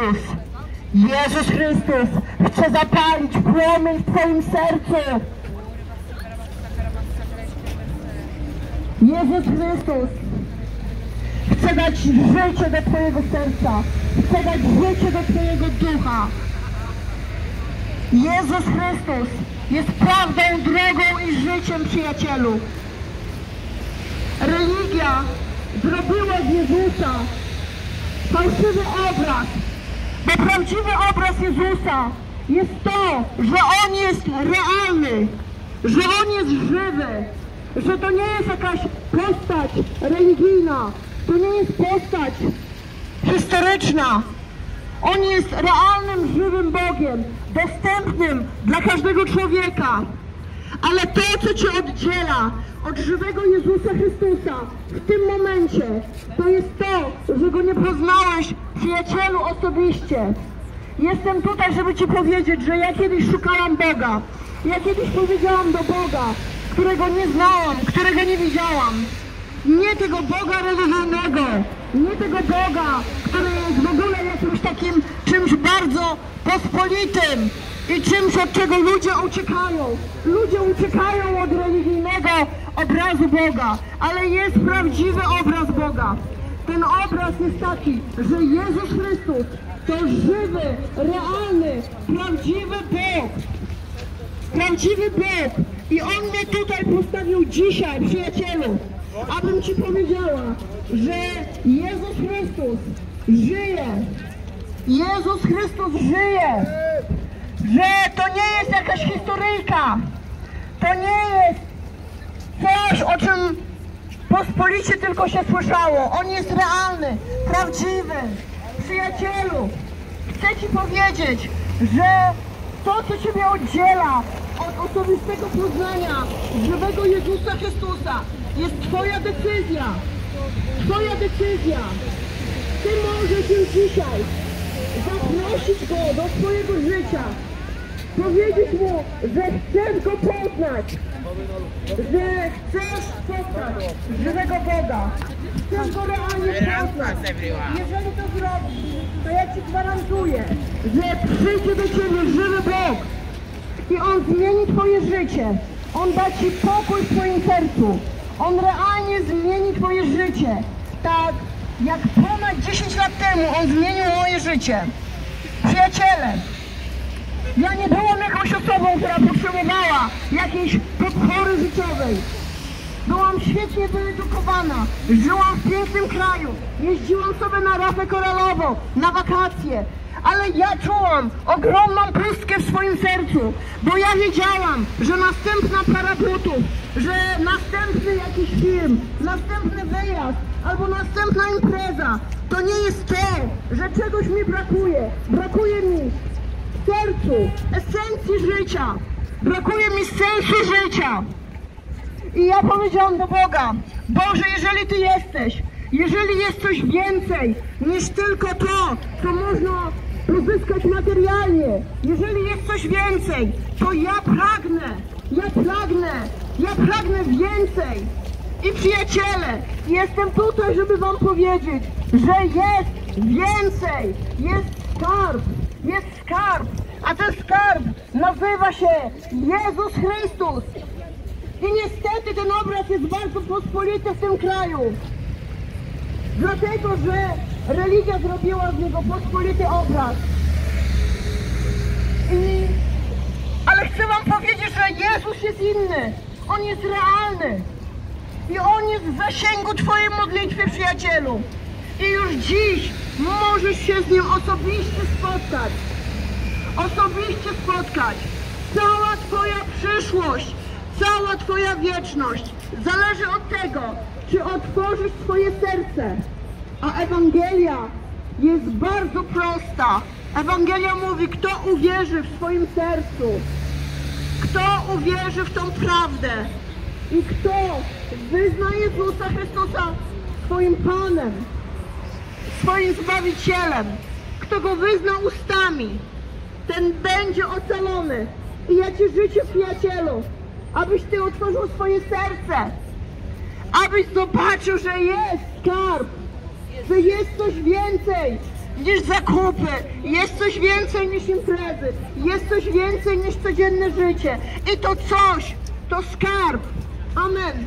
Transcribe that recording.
Jezus. Chrystus chce zapalić płomień w Twoim sercu. Jezus Chrystus chce dać życie do Twojego serca. Chce dać życie do Twojego ducha. Jezus Chrystus jest prawdą, drogą i życiem, przyjacielu. Religia zrobiła z Jezusa fałszywy obraz. Bo prawdziwy obraz Jezusa jest to, że On jest realny, że On jest żywy, że to nie jest jakaś postać religijna, to nie jest postać historyczna. On jest realnym, żywym Bogiem, dostępnym dla każdego człowieka. Ale to, co Cię oddziela od żywego Jezusa Chrystusa w tym momencie, to jest to, że Go nie poznałeś, przyjacielu, osobiście. Jestem tutaj, żeby Ci powiedzieć, że ja kiedyś szukałam Boga. Ja kiedyś powiedziałam do Boga, którego nie znałam, którego nie widziałam. Nie tego Boga religijnego, nie tego Boga, który jest w ogóle jakimś takim czymś bardzo pospolitym i czymś, od czego ludzie uciekają. Ludzie uciekają od religijnego obrazu Boga, ale jest prawdziwy obraz Boga. Ten obraz jest taki, że Jezus Chrystus to żywy, realny, prawdziwy Bóg. Prawdziwy Bóg. I On mnie tutaj postawił dzisiaj, przyjacielu, abym Ci powiedziała, że Jezus Chrystus żyje. Jezus Chrystus żyje. Że to nie jest jakaś historyjka. To nie jest coś, o czym pospolicie tylko się słyszało. On jest realny, prawdziwy. Przyjacielu, chcę Ci powiedzieć, że to, co Ciebie oddziela od osobistego poznania żywego Jezusa Chrystusa, jest Twoja decyzja. Twoja decyzja. Ty możesz już dzisiaj zaprosić Go do swojego życia. Powiedzieć Mu, że chcesz Go poznać. Że chcesz poznać żywego Boga. Chcesz Go realnie poznać. Jeżeli to zrobisz, to ja Ci gwarantuję, że przyjdzie do Ciebie żywy Bóg i On zmieni Twoje życie. On da Ci pokój w Twoim sercu. On realnie zmieni Twoje życie. Tak jak ponad 10 lat temu On zmienił moje życie. Przyjaciele, ja nie byłam jakąś osobą, która potrzebowała jakiejś podpory życiowej. Byłam świetnie wyedukowana, żyłam w pięknym kraju, jeździłam sobie na rafę koralową, na wakacje, ale ja czułam ogromną pustkę w swoim sercu, bo ja wiedziałam, że następna para że następny jakiś film, następny wyjazd albo następna impreza, to nie jest to, że czegoś mi brakuje. Brakuje mi sercu, esencji życia. Brakuje mi sensu życia. I ja powiedziałam do Boga, Boże, jeżeli Ty jesteś, jeżeli jest coś więcej niż tylko to, co można pozyskać materialnie, jeżeli jest coś więcej, to ja pragnę, ja pragnę, ja pragnę więcej. I przyjaciele, jestem tutaj, żeby Wam powiedzieć, że jest więcej, jest skarb, jest skarb, a ten skarb nazywa się Jezus Chrystus. I niestety ten obraz jest bardzo pospolity w tym kraju. Dlatego, że religia zrobiła z niego pospolity obraz. I... Ale chcę wam powiedzieć, że Jezus jest inny. On jest realny. I On jest w zasięgu Twojej modlitwy, przyjacielu. I już dziś możesz się z Nim osobiście spotkać. Osobiście spotkać. Cała Twoja przyszłość, cała Twoja wieczność zależy od tego, czy otworzysz swoje serce. A Ewangelia jest bardzo prosta. Ewangelia mówi, kto uwierzy w swoim sercu, kto uwierzy w tą prawdę i kto wyzna Jezusa Chrystusa swoim Panem, swoim Zbawicielem, kto Go wyzna ustami, ten będzie ocalony. I ja Ci życzę, przyjacielu, abyś Ty otworzył swoje serce, abyś zobaczył, że jest skarb, że jest coś więcej, niż zakupy, jest coś więcej niż imprezy, jest coś więcej niż codzienne życie. I to coś to skarb. Amen.